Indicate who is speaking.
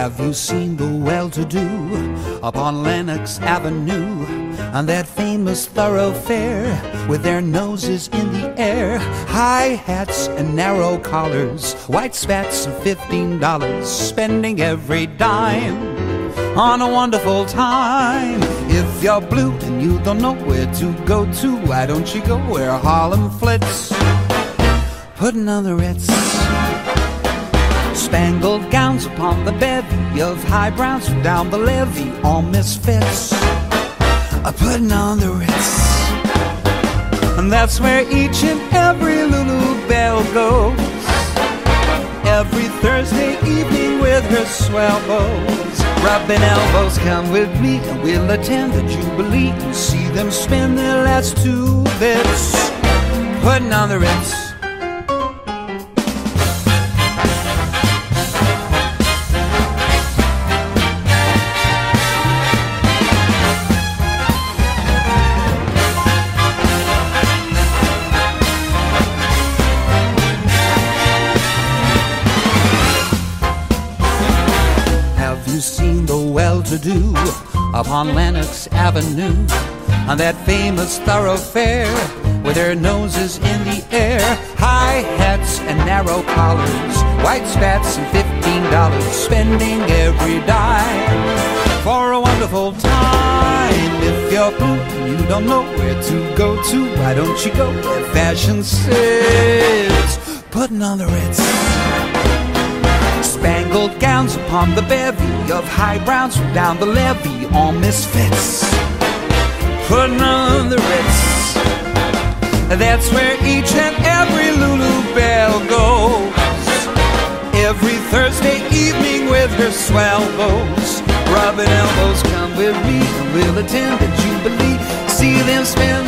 Speaker 1: Have you seen the well-to-do upon Lenox Avenue on that famous thoroughfare with their noses in the air, high hats and narrow collars, white spats of fifteen dollars, spending every dime on a wonderful time. If you're blue and you don't know where to go to, why don't you go where Harlem flits? Putting on the Ritz. Spangled gowns upon the bevy of high browns from down the levee, all misfits. A putting on the Ritz. And that's where each and every Lulu Bell goes. Every Thursday evening with her swell bows. Rubbing elbows, come with me and we'll attend the Jubilee and see them spend their last two bits. Putting on the Ritz. Seen the well-to-do upon Lenox Avenue on that famous thoroughfare with their noses in the air, high hats and narrow collars, white spats and fifteen dollars, spending every dime for a wonderful time. If you're blue and you don't know where to go to, why don't you go where fashion sits? Putting on the Ritz. Spangled gowns upon the bevy of high browns from down the levee, all misfits. Putting on the Ritz. That's where each and every Lulu Belle goes. Every Thursday evening with her swell bows. Rubbing elbows, come with me and we'll attend the Jubilee. See them spend